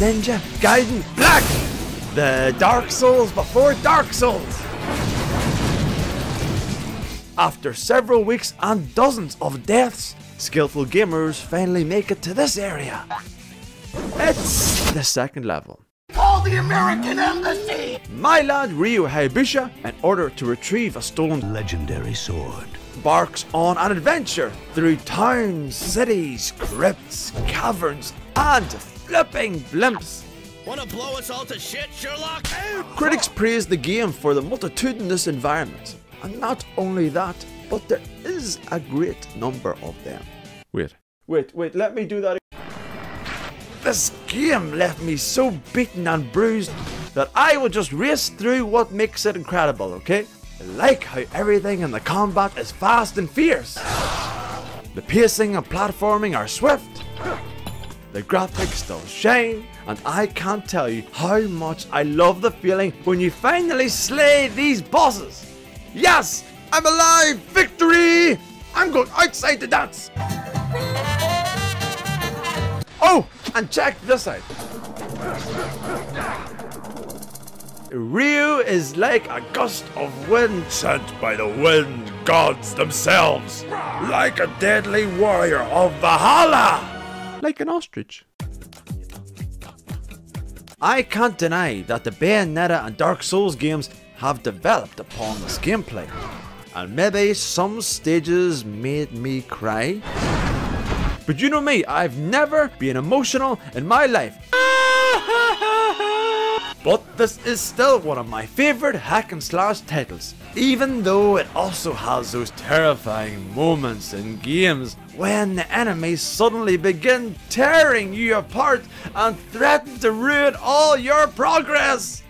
Ninja Gaiden Black! The Dark Souls before Dark Souls! After several weeks and dozens of deaths, skillful gamers finally make it to this area. It's the second level. Call the American Embassy! My lad Ryu Hayabusa, in order to retrieve a stolen Legendary sword. barks on an adventure through towns, cities, crypts, caverns, and flipping blimps. Wanna blow us all to shit, Sherlock? Critics praise the game for the multitudinous environments, and not only that, but there is a great number of them. Wait, wait, wait, let me do that. This game left me so beaten and bruised that I will just race through what makes it incredible, okay? I like how everything in the combat is fast and fierce. The pacing and platforming are swift. The graphics don't shine, and I can't tell you how much I love the feeling when you finally slay these bosses. Yes, I'm alive! Victory! I'm going outside to dance! Oh, and check this out. Ryu is like a gust of wind sent by the wind gods themselves, like a deadly warrior of Valhalla, like an ostrich. I can't deny that the Bayonetta and Dark Souls games have developed upon this gameplay, and maybe some stages made me cry. But you know me, I've never been emotional in my life. But this is still one of my favourite hack and slash titles, even though it also has those terrifying moments in games when the enemies suddenly begin tearing you apart and threaten to ruin all your progress.